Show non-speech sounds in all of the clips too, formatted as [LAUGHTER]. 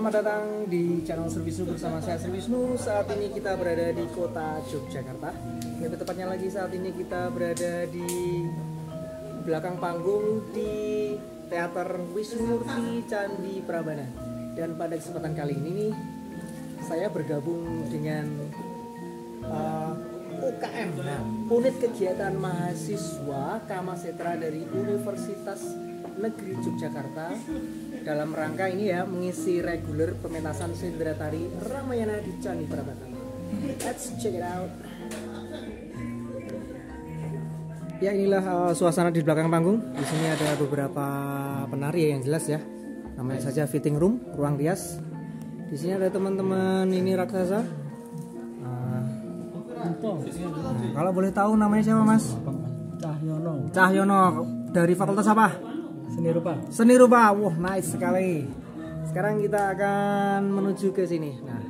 selamat datang di channel Servisnu bersama saya Servisnu. Saat ini kita berada di kota Yogyakarta. Lebih tepatnya lagi saat ini kita berada di belakang panggung di Teater Wismurti Candi Prabana. Dan pada kesempatan kali ini nih, saya bergabung dengan uh, UKM, nah, unit kegiatan mahasiswa Kamasetra dari Universitas Negeri Yogyakarta dalam rangka ini ya mengisi reguler pementasan Sendra Tari Ramayana di Candi Pratama. Let's check it out. Ya inilah uh, suasana di belakang panggung. Di sini ada beberapa penari ya yang jelas ya. Namanya saja fitting room, ruang rias. Di sini ada teman-teman ini raksasa. Uh, nah, kalau boleh tahu namanya siapa mas? Cahyono Cahyono dari fakultas apa? Seni rupa Seni rupa, wah nice sekali. Sekarang kita akan menuju ke sini. Nah,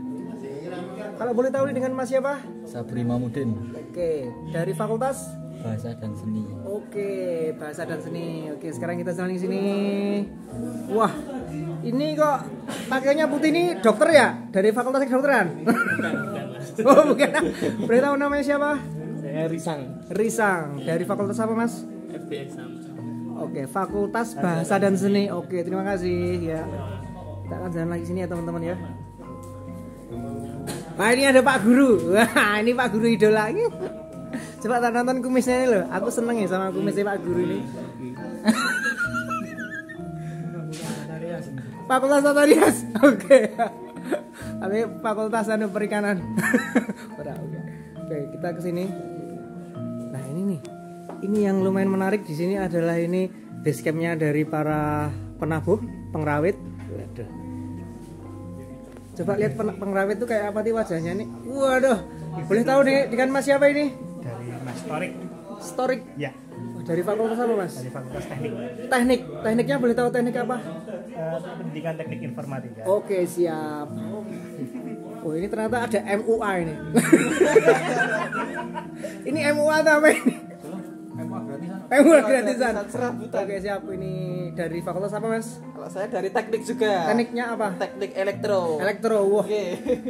kalau boleh tahu nih dengan Mas siapa? Sabri Mamudin Oke, dari fakultas. bahasa dan seni Oke, bahasa dan seni. Oke, sekarang kita jalan di sini. Wah, ini kok pakainya putih ini dokter ya? Dari fakultas kedokteran? oh, bukan. Boleh tahu namanya siapa? saya Risang Risang. Dari fakultas apa, Mas? FBX Oke, Fakultas Bahasa dan Seni. Oke, terima kasih ya. Kita akan jalan lagi sini ya teman-teman ya. Nah ini ada Pak Guru. Wah ini Pak Guru idola. Coba tak nonton kumisnya ini loh. Aku seneng ya sama kumisnya Pak Guru ini. Fakultas Tata Rias. Oke. Tapi Fakultas anu Perikanan. [LAUGHS] Oke. Oke, kita ke sini. Nah, ini nih. Ini yang lumayan menarik di sini adalah ini base campnya dari para penabuh, pengrawit. Waduh. Coba lihat pen- pengrawit tuh kayak apa sih wajahnya nih. Waduh. Boleh tahu nih dengan Mas siapa ini? dari Mas Torik Storik. ya Oh, dari fakultas apa, Mas? dari Fakultas Teknik Teknik. Tekniknya boleh tahu teknik apa? Eh, pendidikan teknik informatika Oke, siap. Oh, ini ternyata ada MUA ini. [LAUGHS] ini MUA apa ini? MUA gratisan. Oke, siap. Ini dari fakultas apa, Mas? Kalau saya dari teknik juga. Tekniknya apa? Teknik elektro. Elektro. Wah. Oke.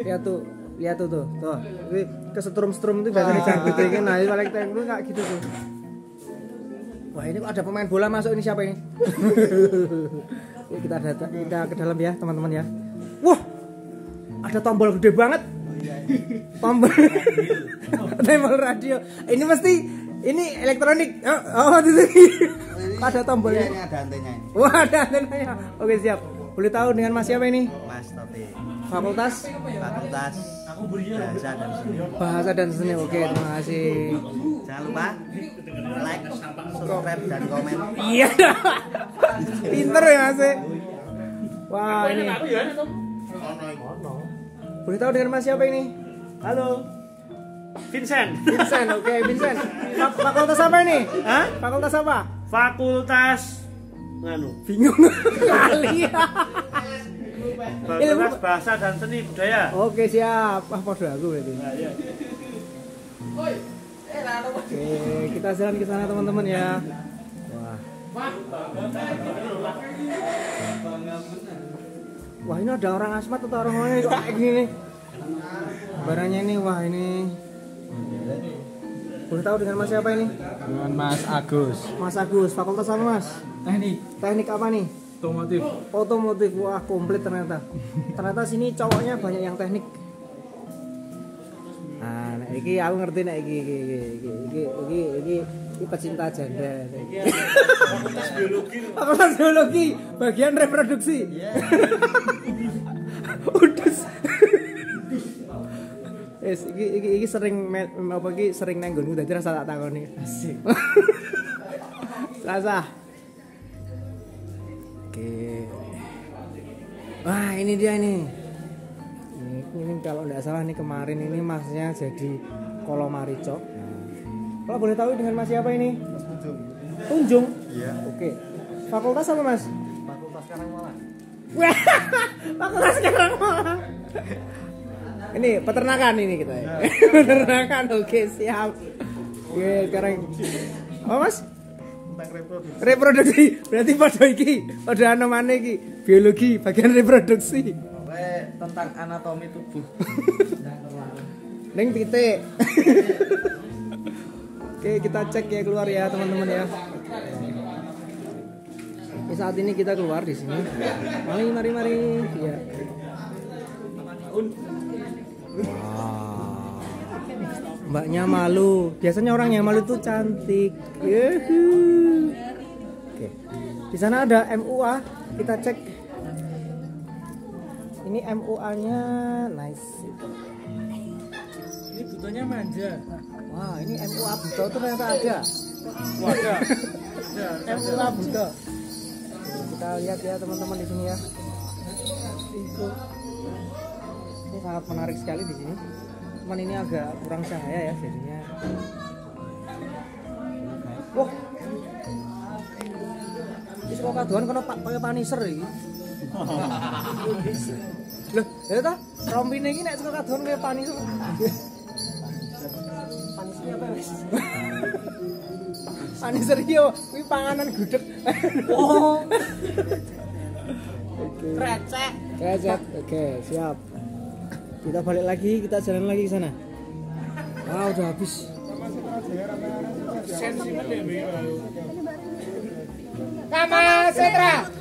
Lihat tuh. Lihat tuh tuh. Tuh. Ini kesetrum-setrum itu biasa dicabut ini. Nah, ini elektro kayak gitu tuh. Wah, ini ada pemain bola masuk ini siapa ini? [LAUGHS] Kita data, kita ke dalam ya, teman-teman ya. Wah. Ada tombol gede banget. Tombol. [LAUGHS] tombol radio. Ini mesti ini elektronik. Oh, oh di sini. Ada tombolnya. Ini ada antenya ini. Wah, ada antenanya. Oke, siap. Boleh tahu dengan Mas siapa ini? Mas Taufik. Fakultas Fakultas Bahasa dan Seni. Bahasa dan Seni. Oke, terima kasih. Jangan lupa like, subscribe dan komen. Iya. Pinter ya, Mas. Wah, ini. Boleh tahu dengan Mas siapa ini? halo Vincent Vincent. [LAUGHS] Oke, Vincent. Fak- Fakultas apa ini? Hah? Fakultas apa? Fakultas nganu Bingung [LAUGHS] kali. Fakultas Bahasa dan Seni Budaya Oke, siap. Ah, podo aku berarti. Nah, iya. Oke, kita jalan ke sana teman-teman ya. Wah. Wah ini ada orang asmat atau orang mana kok kayak gini nih? Barangnya ini wah ini. Boleh tahu dengan mas siapa ini? dengan Mas Agus Mas Agus, fakultas apa mas? teknik Teknik apa nih? otomotif Otomotif, wah komplit ternyata. Ternyata sini cowoknya banyak yang teknik. Nah, iki aku ngerti nek iki iki iki iki iki iki, iki, iki pecinta janda. Fakultas biologi. Fakultas biologi, bagian reproduksi. [LAUGHS] Udus. Wes iki iki iki sering me- apa iki sering nang nggonku dadi rasa tak takoni. Asik. [LAUGHS] Sasa. Oke. Wah, ini dia ini. Ini, ini kalau nggak salah nih kemarin ini masnya jadi kolomarico. Kalau boleh tahu dengan mas siapa ini? Mas Tunjung. Tunjung? Iya. Oke. Fakultas apa mas? Fakultas Karangmalang. Wah, [LAUGHS] fakultas sekarang malah. Ini peternakan ini kita ya. [LAUGHS] peternakan, oke siap. Oke sekarang. Apa mas? tentang reproduksi Reproduksi. Berarti pada iki, pada mana iki? Biologi, bagian reproduksi. Tentang anatomi tubuh. [LAUGHS] Neng titik. [LAUGHS] Oke, kita cek ya keluar ya teman-teman ya. Ini saat ini kita keluar di sini. Mari, mari, mari. Ya. Wah. Mbaknya malu. Biasanya orang yang malu tuh cantik. Yuhu. Oke. Di sana ada MUA. Kita cek. Ini MUA-nya nice. Ini butuhnya manja. Wah, ini MUA Buto tuh ternyata ada. Wadah. [LAUGHS] MUA Buto. Kita lihat ya teman-teman di sini ya. Itu. Ini sangat menarik sekali di sini. Cuman ini agak kurang cahaya ya jadinya. Wah. Ini kok kaduan pak pakai paniser iki. [LAUGHS] Loh, ya ta? Rompine iki nek saka kaduan kaya paniser. Panisnya apa, Mas? [LAUGHS] Paniser iki yo kuwi panganan gudeg. Oh. [LAUGHS] Recek. Kecap. Oke, siap. Kita balik lagi, kita jalan lagi ke sana. Ah, udah habis. Kama Setra.